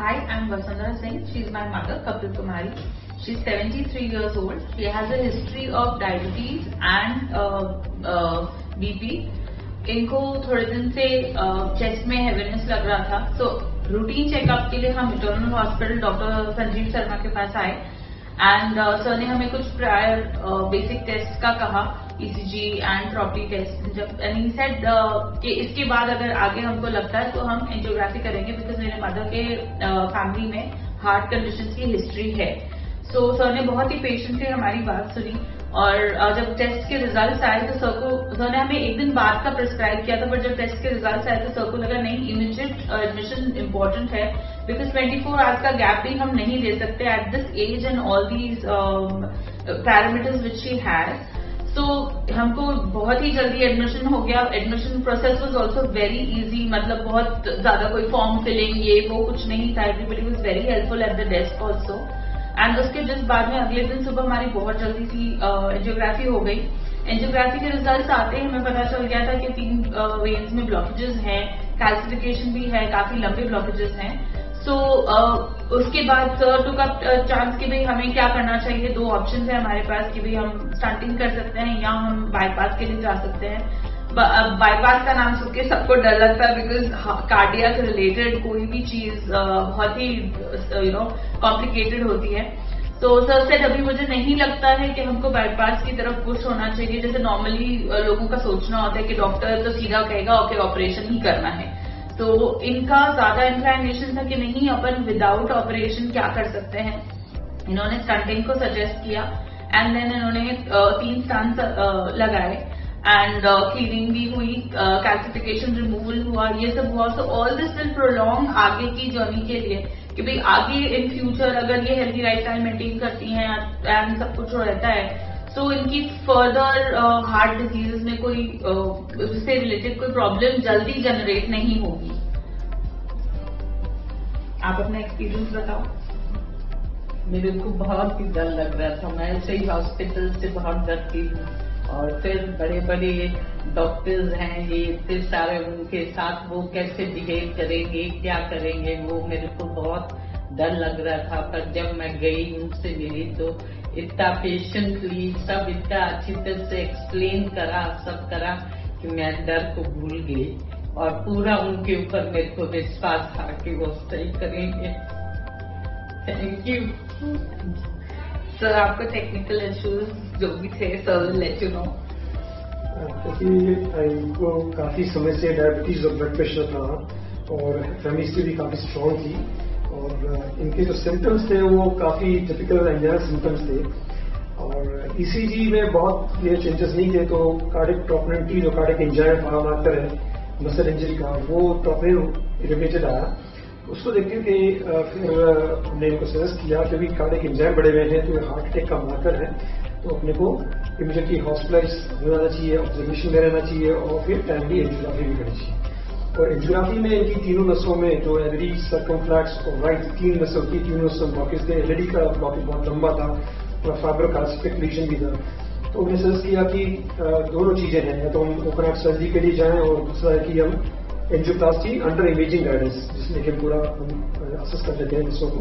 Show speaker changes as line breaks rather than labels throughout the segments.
Hi, I'm Vasundhara Singh. She's my mother, Kapil Kumari. She's 73 years old. She has a history of diabetes and uh, uh, BP. इनको थोड़े दिन से chest में heaviness लग रहा था सो रूटीन चेकअप के लिए हम eternal hospital doctor Sanjeev Sharma के पास आए एंड सर ने हमें कुछ प्रायर बेसिक टेस्ट का कहा ईसीजी एंड प्रॉपर्टी टेस्ट जब एंड ही सेड कि इसके बाद अगर आगे हमको लगता है तो हम एंजियोग्राफी करेंगे बिकॉज़ मेरे मदर के फैमिली uh, में हार्ट कंडीशन की हिस्ट्री है। सो सर ने बहुत ही पेशेंटली हमारी बात सुनी। और जब टेस्ट के रिज़ल्ट आए तो सर को सर ने हमें एक दिन बाद का प्रिस्क्राइब किया था, पर जब टेस्ट के रिज़ल्ट आए तो सर को लगा, नहीं इमीडिएट एडमिशन इम्पोर्टेंट है बिकॉज़ 24 फोर आवर्स का गैप भी हम नहीं ले सकते at this age and all these parameters which she has so हमको बहुत ही जल्दी एडमिशन हो गया। Admission process was also very easy मतलब बहुत ज़्यादा कोई फॉर्म फिलिंग ये वो कुछ नहीं था। Everybody was very helpful at the desk also and उसके जिस बाद में अगले दिन सुबह हमारी बहुत जल्दी सी एंजियोग्राफी हो गई। एंजियोग्राफी के रिज़ल्ट आते ही हमें पता चल गया था कि तीन वेन्स में ब्लॉकेजेस हैं कैल्सिफिकेशन भी है काफ़ी लंबे ब्लॉकेजेस हैं। सो so, uh, उसके बाद सर टू का चांस कि भाई हमें क्या करना चाहिए? दो ऑप्शन है हमारे पास कि भाई हम स्टंटिंग कर सकते हैं या हम बाईपास के लिए जा सकते हैं। बाईपास का नाम सुन के सबको डर लगता है बिकॉज़ कार्डिया से रिलेटेड कोई भी चीज़ बहुत ही यू नो कॉम्प्लिकेटेड होती है। तो सर से अभी मुझे नहीं लगता है कि हमको बाईपास की तरफ़ पुश होना चाहिए, जैसे नॉर्मली लोगों का सोचना होता है कि डॉक्टर तो सीधा कहेगा ओके ऑपरेशन ही करना है। तो इनका ज़्यादा इंक्लाइनेशन था कि नहीं, अपन विदाउट ऑपरेशन क्या कर सकते हैं? इन्होंने स्टंटिंग को सजेस्ट किया एंड देन इन्होंने तीन स्टंट लगाए। एंड क्लीनिंग भी हुई कैल्सिफिकेशन रिमूवल हुआ ये सब हुआ। So all this will prolong आगे की जर्नी के लिए। कि भाई आगे इन फ्यूचर अगर ये हेल्थी लाइफ स्टाइल मेंटेन करती हैं एंड सब कुछ रहता है सो so, इनकी फर्दर हार्ट डिज़ीज़ में कोई उससे uh, रिलेटेड कोई प्रॉब्लम जल्दी जनरेट नहीं होगी। आप अपना एक्सपीरियंस बताओ।
मेरे को बहुत ही डर लग रहा था। मैं ऐसे ही हॉस्पिटल से बहुत डरती हूँ। और फिर बड़े बड़े डॉक्टर्स हैं, ये इतने सारे उनके साथ वो कैसे बिहेव करेंगे, क्या करेंगे, वो मेरे को बहुत डर लग रहा था। पर जब मैं गई उनसे मिली तो इतना पेशेंटली सब इतना अच्छी तरह से एक्सप्लेन करा, सब करा कि मैं डर को भूल गई और पूरा उनके ऊपर मेरे को विश्वास था कि वो सही करेंगे। थैंक यू
सर आपको टेक्निकल इश्यूज़ जो भी थे सर लेट यू नो
क्योंकि इनको काफ़ी समय से डायबिटीज़ और ब्लड प्रेशर था और फैमिली से भी काफ़ी स्ट्रांग थी और इनके जो सिम्टम्स थे, वो काफ़ी टिपिकल एंजाइना सिम्टम्स थे। और ईसीजी e में बहुत ये चेंजेस नहीं थे तो कार्डिक ट्रोपनिन की जो कार्डिक एंजाइम मार्कर है मसल इंजरी का, वो ट्रोपनिन रिलेटेड आया। उसको देखते कि फिर हमने इनको सजेस्ट किया कि अभी कार्डिक एंजाइम बढ़े हुए हैं तो हार्ट अटैक का मार्कर है तो अपने को इमीडिएटली हॉस्पिटलाइज हो जाना चाहिए ऑब्जर्वेशन में रहना चाहिए और फिर टाइमली एंजियोग्राफी भी करनी चाहिए। और एंजियोग्राफी में इनकी तीनों नसों में, जो एलडी सर्कमफ्लैक्स और राइट तीन नसों की तीनों नसों ब्लॉकेज थे एलडी का ब्लॉकेज बहुत लंबा था और फाइबर लीजन भी था। तो उन्हें सजेस्ट किया कि दोनों चीज़ें हैं, या तो हम ओपन हार्ट सर्जरी के लिए जाएँ और दूसरा है कि हम एंजियोप्लास्टी अंडर इमेजिंग गाइडेंस जिसमें कि पूरा हम असेस कर लेते हैं नसों को।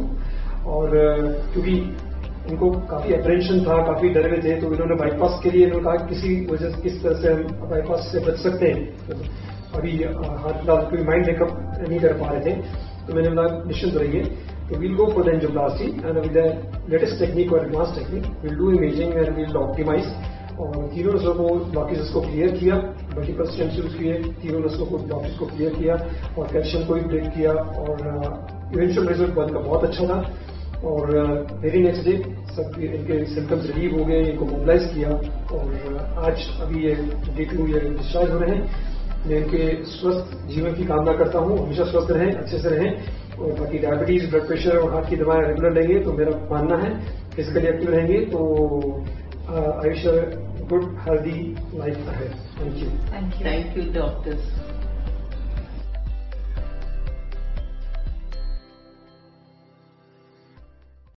और क्योंकि उनको काफ़ी अप्रेंशन था, काफ़ी डर में थे तो इन्होंने बाईपास के लिए इन्होंने कहा किसी वजह किस तरह से हम बाईपास से बच सकते हैं। अभी हाथ फ़िलहाल कोई माइंड मेकअप नहीं कर पा रहे थे तो मैंने बोला निश्चिंत रहिए तो we'll go for the angioplasty and with the latest technique और advance technique will do imaging and will optimize और नसों को ब्लॉकेज को क्लियर किया। मल्टीपल स्टेम्स यूज़ किए तीनों नसों को ब्लॉकेज को क्लियर किया और कैल्शियम को भी ब्रेक किया और इवेंचुअल रिज़ल्ट बंद का बहुत अच्छा था और वेरी नेक्स्ट डे सब इनके सिम्टम्स रिलीव हो गए, इनको मोबिलाइज किया और आज अभी ये डे टू ये डिस्चार्ज हो रहे हैं। मैं इनके स्वस्थ जीवन की कामना करता हूँ, हमेशा स्वस्थ रहें, अच्छे से रहें और बाकी डायबिटीज़ ब्लड प्रेशर और हार्ट की दवाएँ रेगुलर लेंगे तो मेरा मानना है फिजिकली एक्टिव रहेंगे तो आयुष गुड हेल्दी लाइफ है। Thank you
thank you doctors